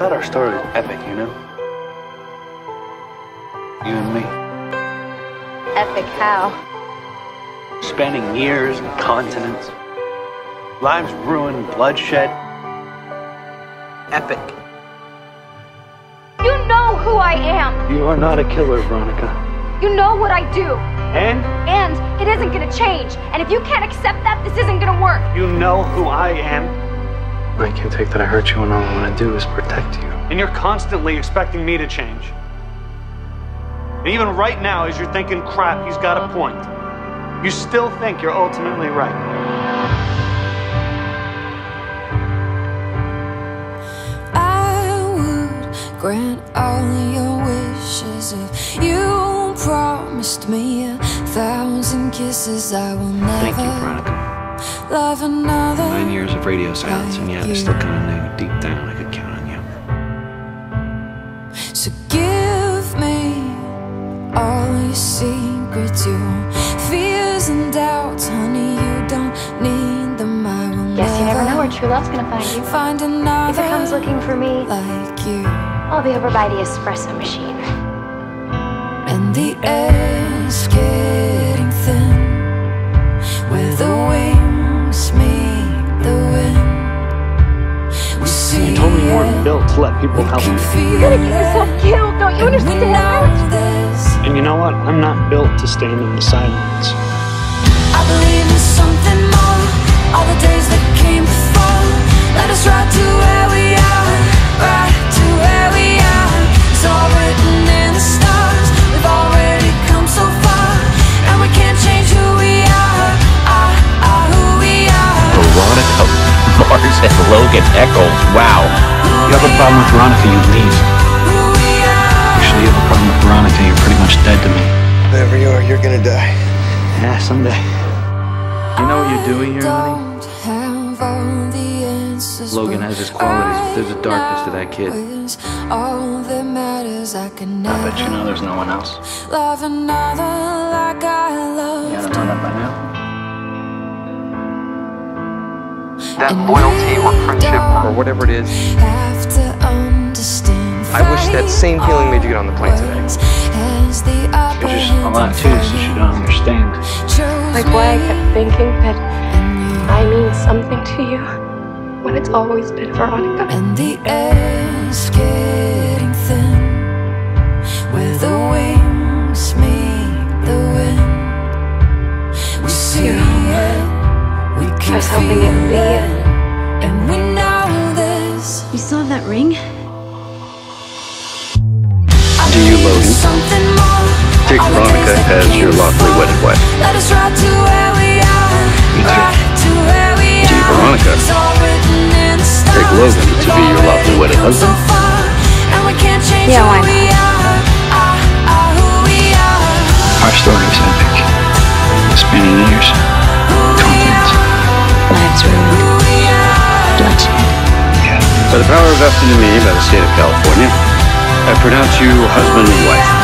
thought our story was epic, you know? You and me. Epic how? Spanning years and continents. Lives ruined, bloodshed. Epic. You know who I am. You are not a killer, Veronica. You know what I do. And And it isn't gonna change. And if you can't accept that, this isn't gonna work. you know who I am. I can't take that I hurt you and all I want to do is protect you. And you're constantly expecting me to change. And even right now, as you're thinking, crap, he's got a point, you still think you're ultimately right. I would grant all your wishes if you promised me a thousand kisses. I will never Thank you, Veronica. Love another. Nine years of radio silence, and yet I still kind of knew deep down I could count on you. So give me all your secrets, your fears and doubts, honey. You don't need them. I will Guess you never never know where true love's gonna find you. find another If it comes looking for me, like you. I'll be over by the espresso machine. And the air's built to let people help can you. You're gonna get yourself killed, don't you understand? know this And you know what? I'm not built to stand in the sidelines. I believe in something more All the days that came before Let us ride to where Logan Echolls. Wow. You have a problem with Veronica, you leave. Who we are Actually, you have a problem with Veronica, you're pretty much dead to me. Wherever you are, you're gonna die. Yeah, someday. You know what you're doing here, honey? Don't have all the answers, Logan has his qualities, but there's a right darkness to that kid. now is All that matters, I can I never bet you know there's no one else. love another like I love. You gotta know that by now. That loyalty or friendship or whatever it is. Have to understand. I wish that same feeling made you get on the plane today. Has the There's just a lot too this that you don't understand. Like why I kept thinking that I mean something to you when it's always been Veronica. And the air's I was hoping it would be it it. And we know this You still have that ring? Do you, believe in Logan? something more. Take Veronica as your came lawfully wedded wife. Let us ride to where we are Me too. To where we Do you. Veronica? It's all written in the Take. Logan to be your lawfully wedded come so husband? far, and we can't change Yeah, who why ah, ah, who we are. Our story is epic. Spanning years, By the power vested in me by the state of California, I pronounce you husband and wife.